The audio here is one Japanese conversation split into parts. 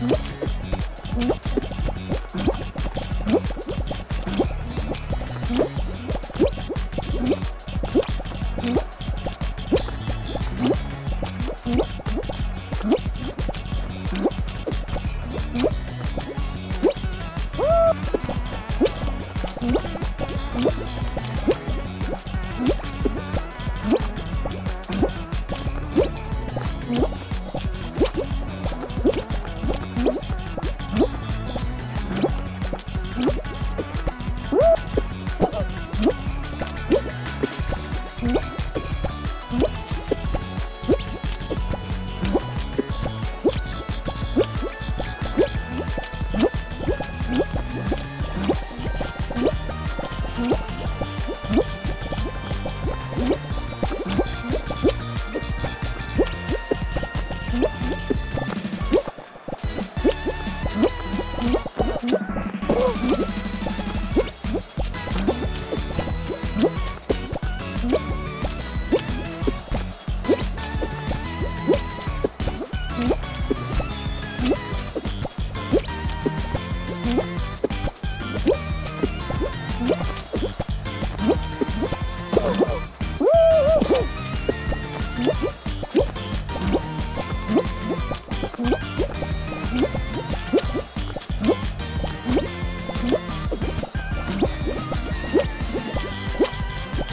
Woo!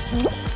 What?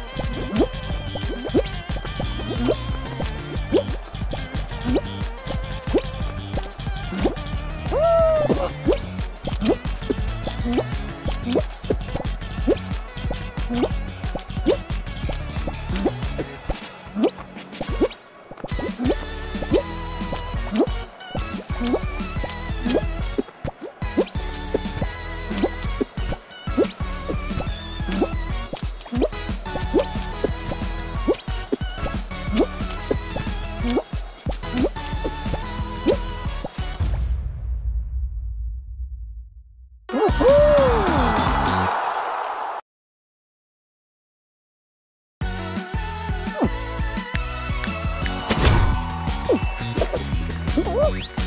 Bye.